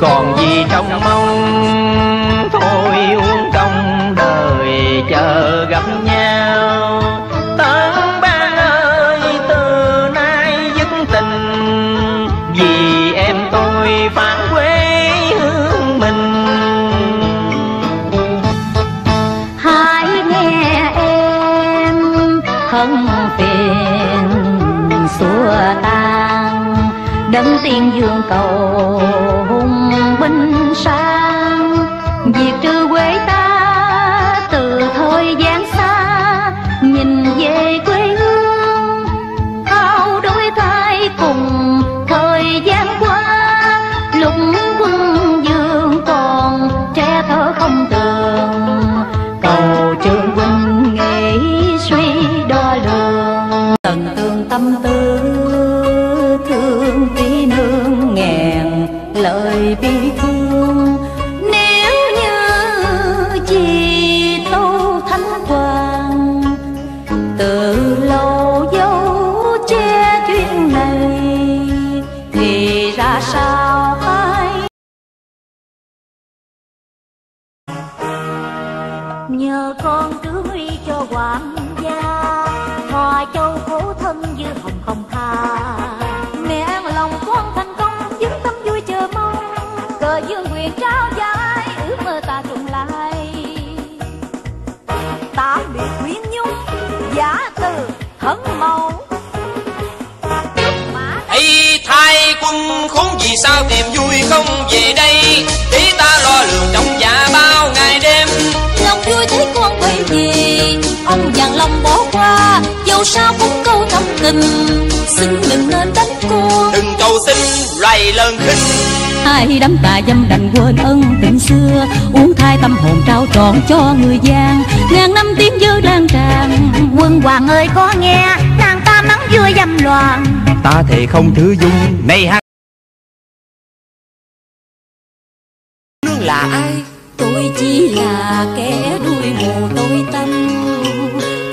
còn gì trong mong thôi. Thân màu Hãy thay quân khốn vì sao tìm vui không về đây? Để ta lo lường trong dạ bao ngày đêm. Lòng vui thấy con quay về ông vàng lòng bỏ qua dẫu sao cũng câu thâm tình. Xin đừng nên đánh con Đừng cầu xin loài lần khinh hai đám tà dâm đành quên ân tình xưa. Uống thai tâm hồn trao trọn cho người gian. Ngàn năm tiếng dơ đang tràn. Quân hoàng ơi có nghe? Nàng ta mắng vua dâm loạn. Ta thề không thứ dung. Này hát Nương là ai? Tôi chỉ là kẻ đuôi mù tôi tâm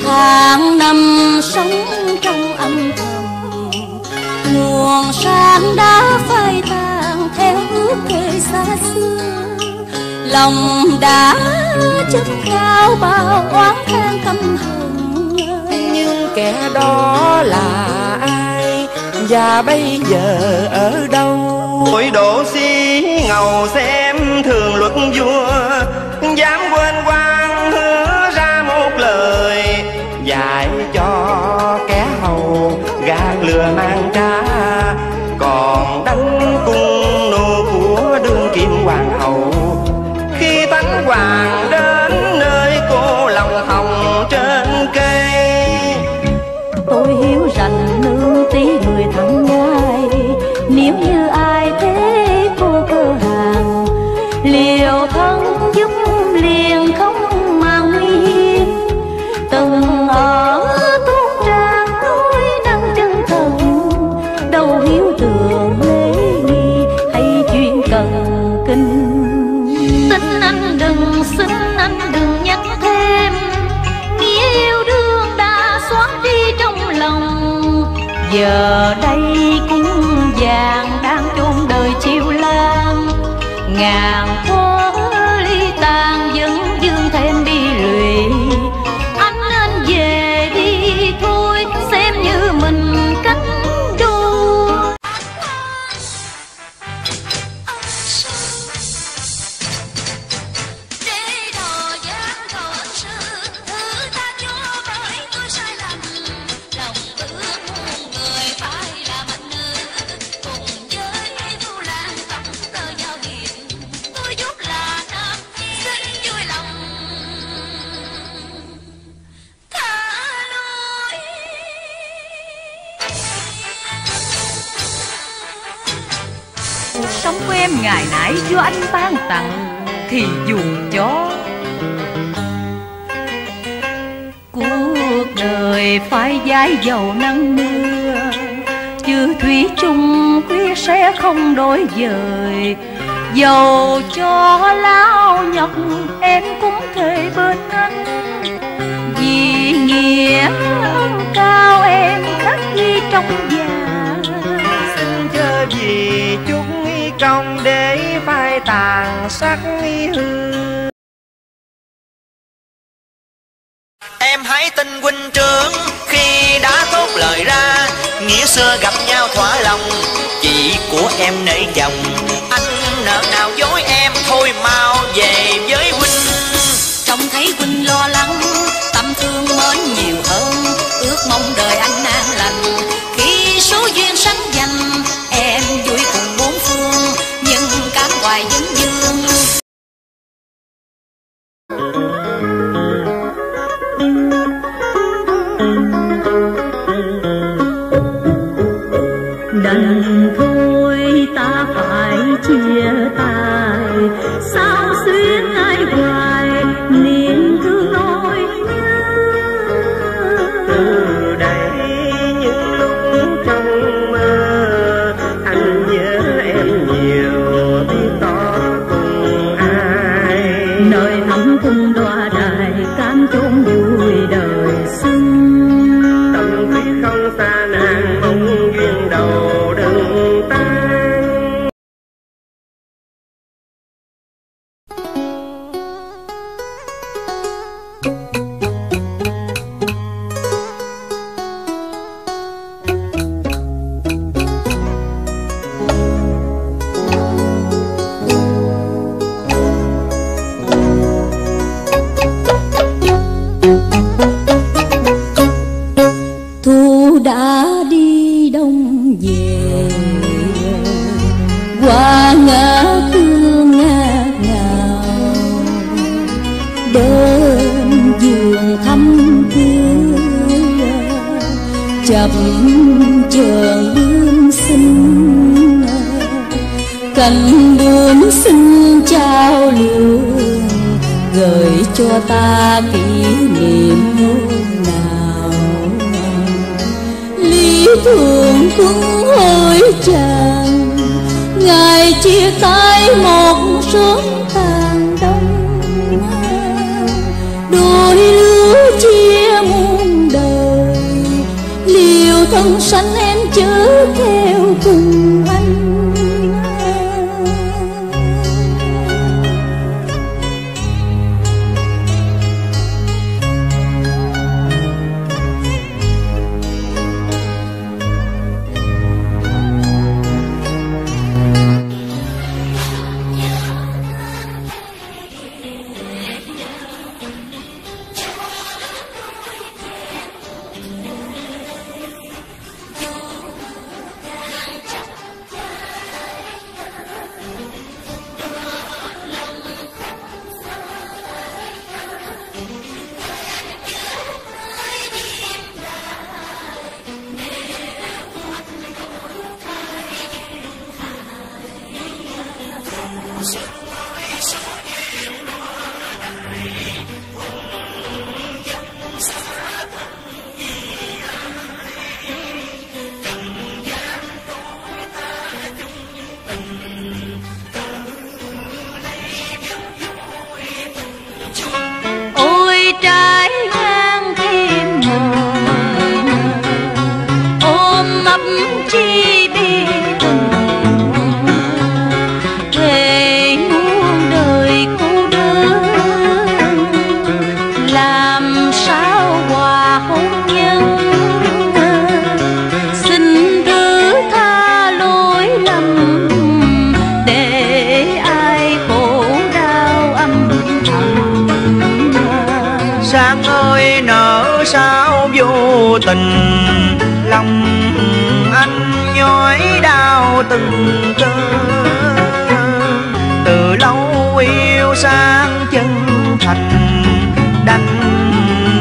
tháng năm sống trong âm thầm nguồn sáng đã phai kề xa xưa. Lòng đã chất cao bao oán than tâm hận nhưng kẻ đó là ai? Và bây giờ ở đâu? Tôi đổ xi ngầu xem thường luật vua. Dám quên quan hứa ra một lời. Dạy cho kẻ hầu gạt lừa mang trá Còn giờ đây cũng già. Phải dãi dầu nắng mưa. Chứ thủy chung quý sẽ không đổi dời dầu cho lao nhọc em cũng thề bên anh. Vì nghĩa cao em khắc ghi trong già xin chớ vì chúng công để phai tàn sắc hư Em tin huynh trưởng, khi đã tốt lời ra, Nghĩa xưa gặp nhau thỏa lòng. Chị của em nể chồng Anh nợ nào dối em, thôi mau đành thôi ta phải chia trường bướm xinh cành bướm xinh trao lương, gửi cho ta kỷ niệm hôm nào. Lý thường cũng hối chàng ngày chia tay một sớm tàn đông. Đôi sanh em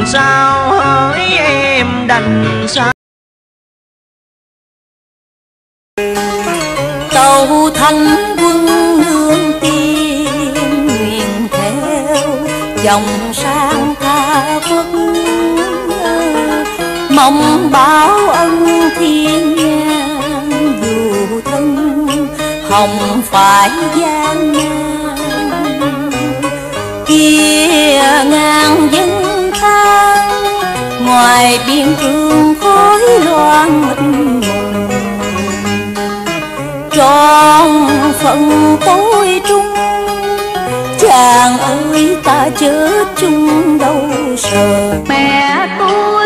sao hỡi em đành sao tàu thanh quân hương tiên nguyện theo, dòng sang tha quốc mong báo ân thiên nhang dù thân, hồng phải gian nan. Kia ngang dân thang ngoài biên cương khói loạn mịt mùng tròn phận tối trung, chàng ơi ta chớ chung đâu sợ. Mẹ tôi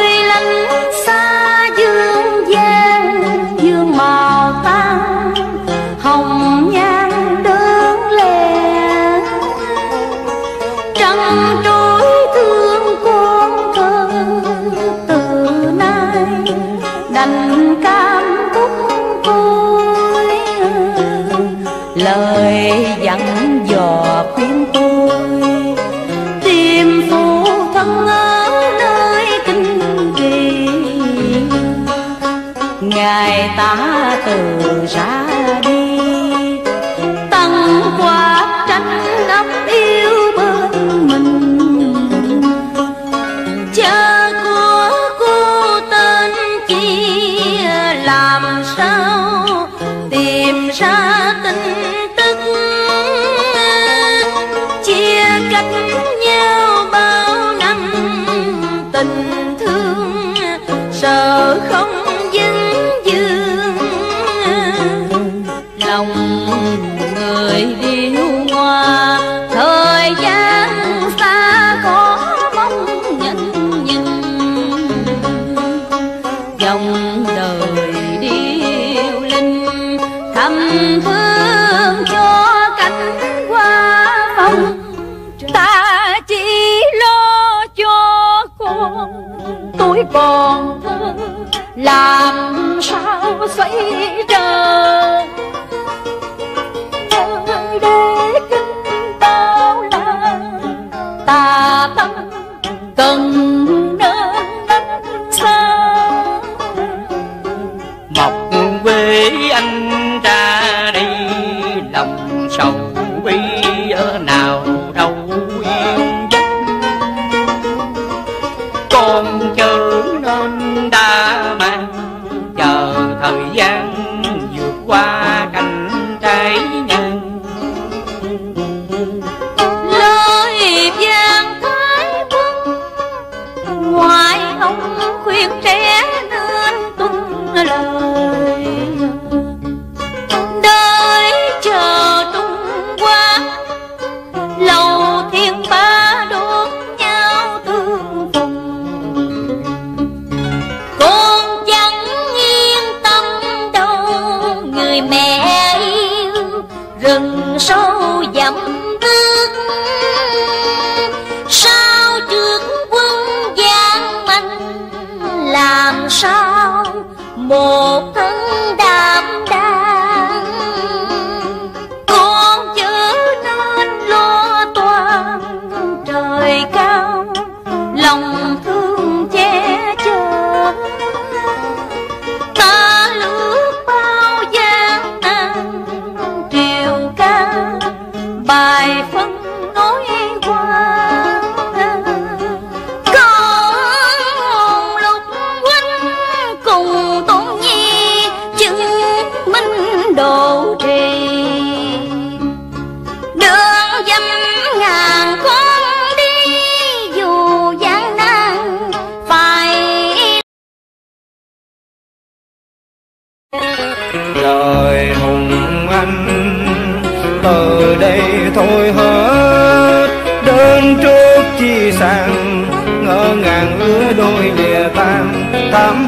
đành cam cúc tôi lời dặn dò khuyên tôi, tìm phụ thân ở nơi kinh kỳ. Ngài ta từ ra còn thơ làm sao xoay trời rừng sâu dặm bước. Sao trước quân gian manh làm sao một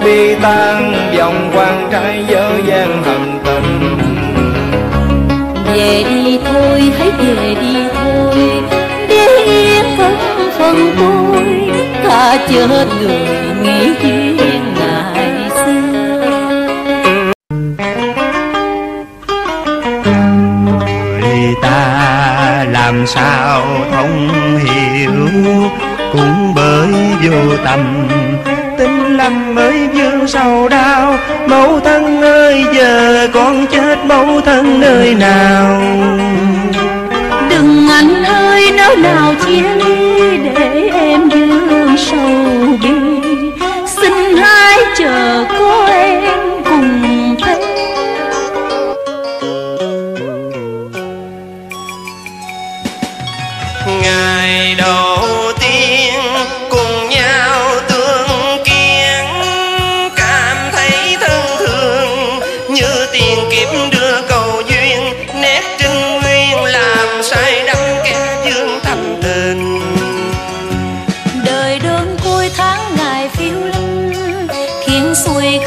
bi tan vòng quan trai dở dang hận tình. Về đi thôi hãy về đi thôi để yên thân phần tôi. Ta chớ người nghĩ duyên ngày xưa. Người ta làm sao thông hiểu? Cũng bởi vô tâm tin lành mới vương sầu đau. Mẫu thân ơi, giờ con chết, mẫu thân nơi nào? Đừng anh ơi nói nào chia ly để em vương sầu bi. Xin hãy chờ có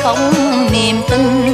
không niềm tin.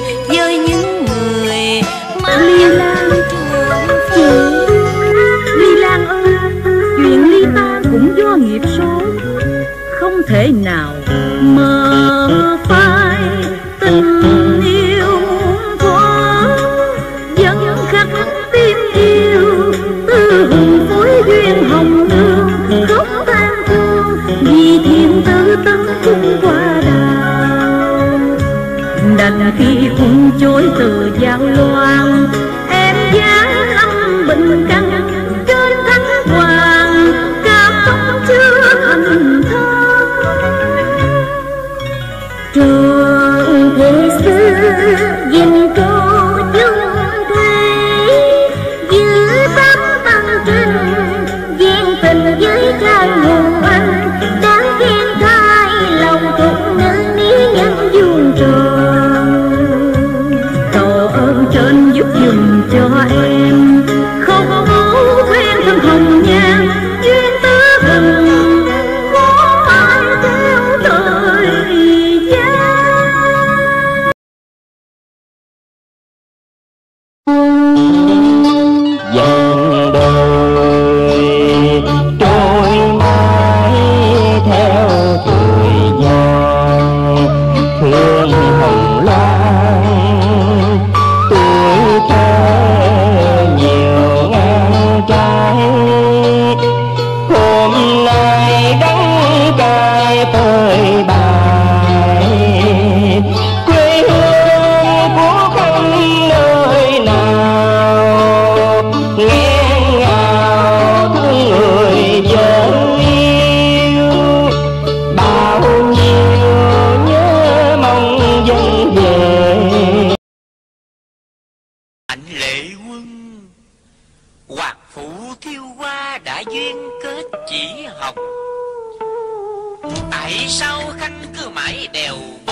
Dùm cho em. Né? Tadeu.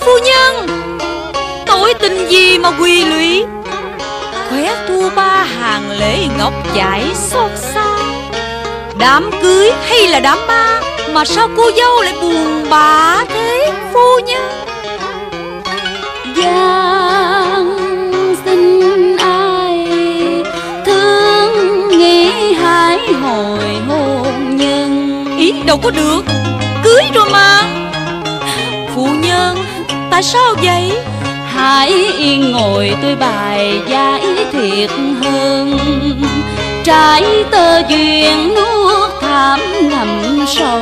Phu nhân Tội tình gì mà quỳ lụy. Khóe thua ba hàng lễ ngọc dải xót xa. Đám cưới hay là đám ma Mà sao cô dâu lại buồn bã thế Phu nhân? Giang xin ai thương nghe hái hồi hôn nhân. Ý đâu có được Cưới rồi mà. Phu nhân Tại sao vậy? Hãy yên ngồi tôi bài giải thiệt hơn. Trái tơ duyên nuốt thảm ngầm sâu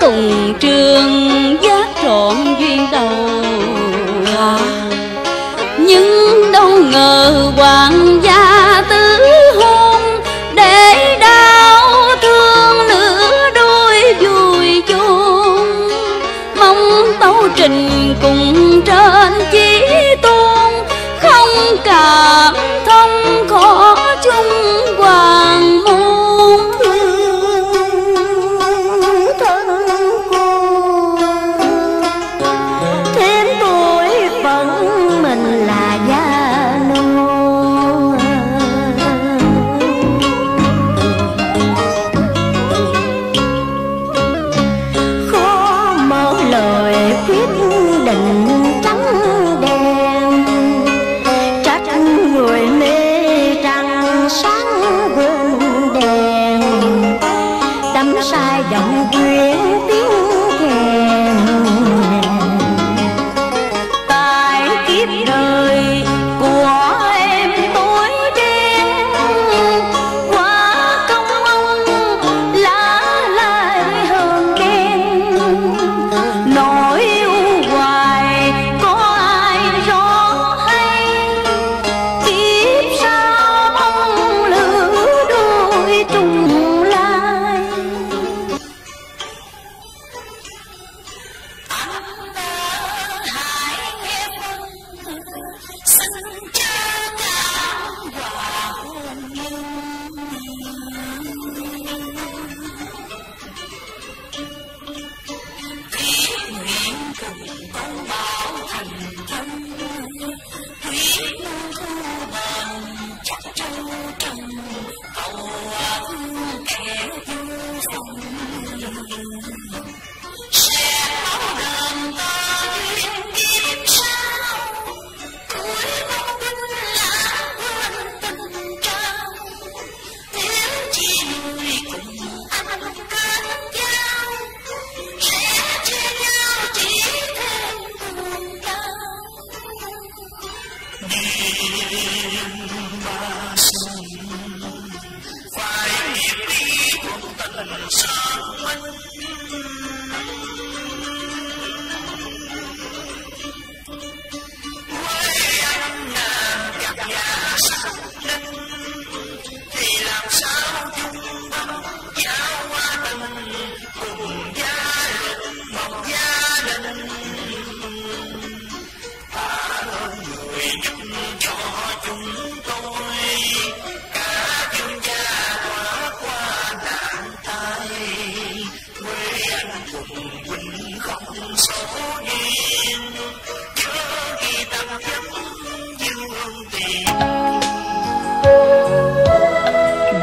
cùng trường giác trọn duyên đầu. Nhưng đâu ngờ hoàng gia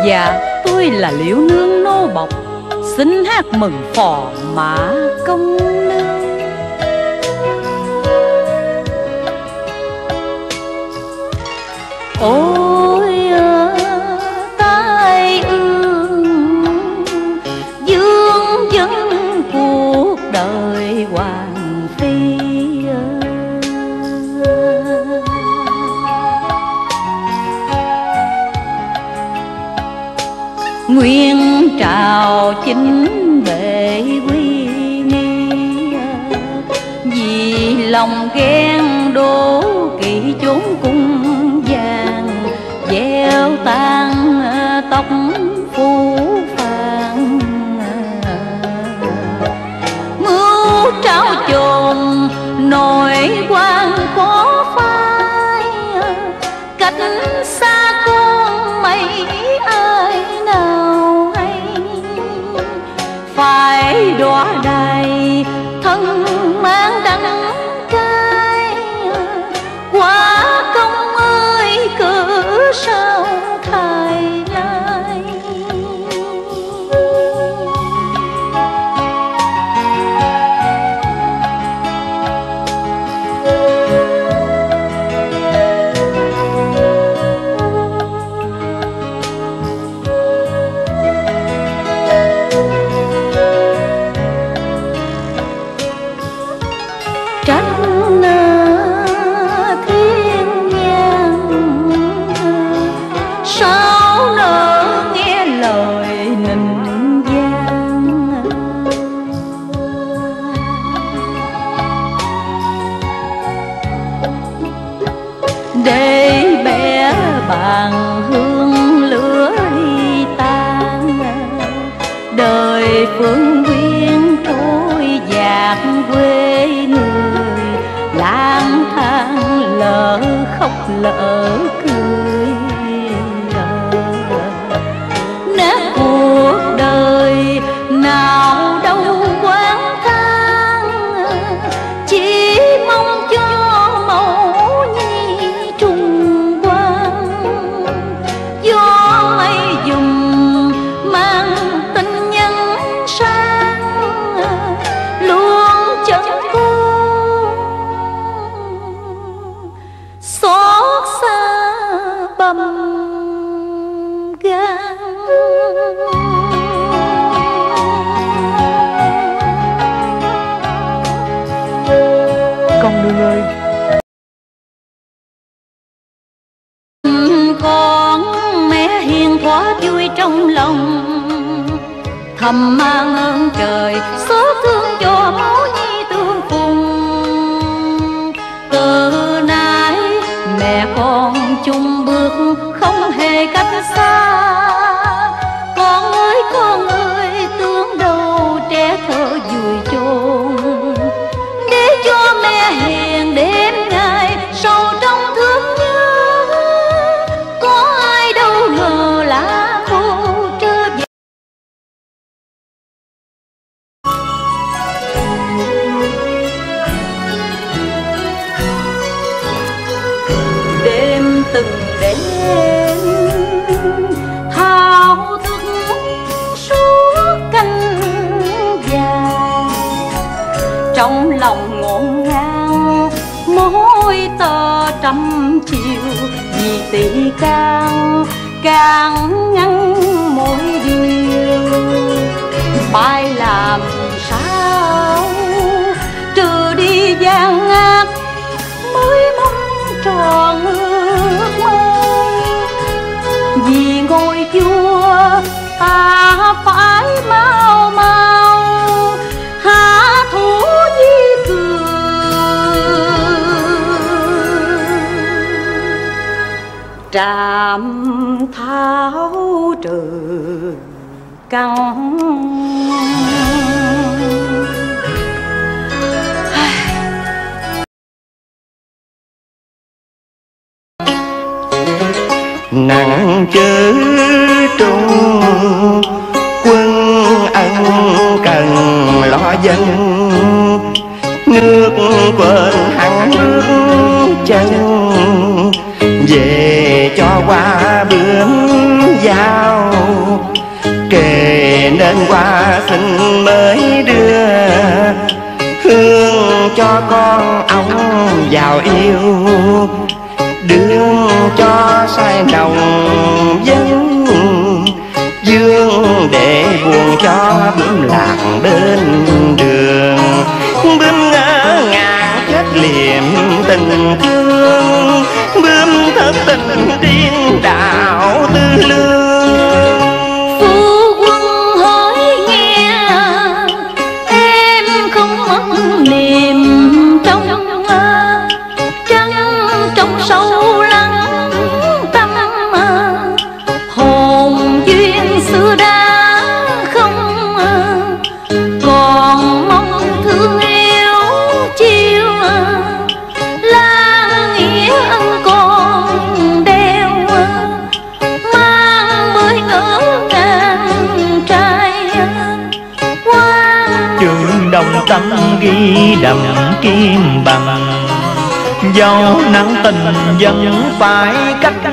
Dạ tôi là liễu nương nô bọc Xin hát mừng phò mã công nương. Ôi chính bệ quy nghi vì lòng ghen đố kỵ chốn cung bàn hương lửa ly tan. Đời phương viên trôi dạt quê người, lang thang lỡ khóc lỡ thầm mang ơn trời xót thương cho máu nhi tương phùng. Từ nay mẹ con chung bước không hề cách xa tham tháo trừ căng. Nặng chữ trung quân ân cần lo dân. Nước quên hẳn chân, về qua bướm giao. Kề nên qua xin mới đưa hương cho con ông giàu yêu. Đương cho sai nồng dân dương để buồn cho bướm lạc bên đường. Bướm ngỡ ngàng chết liềm tình thương, bướm thất tình chẳng phải cách